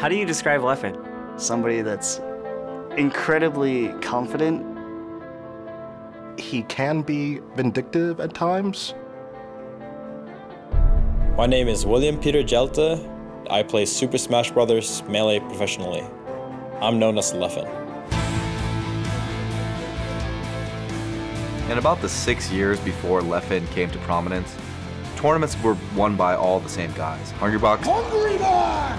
How do you describe Leffen? Somebody that's incredibly confident. He can be vindictive at times. My name is William Peter Hjelte. I play Super Smash Bros. Melee professionally. I'm known as Leffen. In about the six years before Leffen came to prominence, tournaments were won by all the same guys. Hungrybox,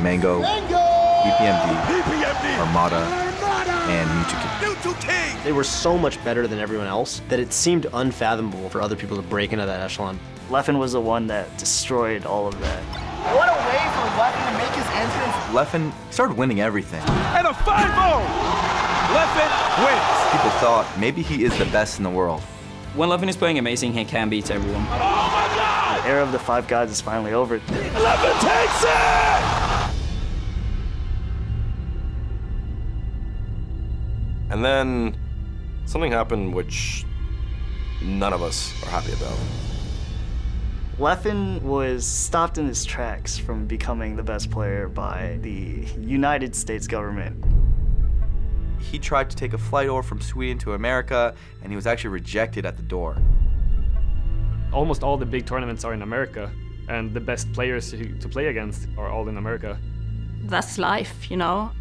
Mango, Mango! PPMD, PPMD! Armada, and Mew2King. They were so much better than everyone else that it seemed unfathomable for other people to break into that echelon. Leffen was the one that destroyed all of that. What a way for Leffen to make his entrance. Leffen started winning everything. And a 5-0! Leffen wins. People thought maybe he is the best in the world. When Leffen is playing amazing, he can beat everyone. Oh my god! The era of the five gods is finally over. Leffen takes it! And then something happened which none of us are happy about. Leffen was stopped in his tracks from becoming the best player by the United States government. He tried to take a flight over from Sweden to America, and he was actually rejected at the door. Almost all the big tournaments are in America, and the best players who, to play against are all in America. That's life, you know.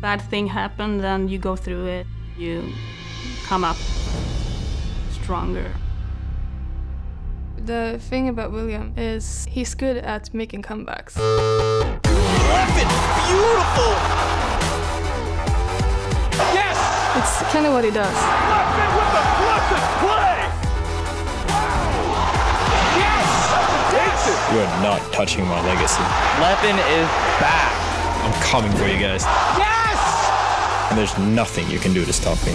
Bad thing happened, and you go through it. You come up stronger. The thing about William is he's good at making comebacks. Leffen, beautiful! Yes! It's kind of what he does. Takes it! You are not touching my legacy. Leffen is back. I'm coming for you guys. Yes! And there's nothing you can do to stop me.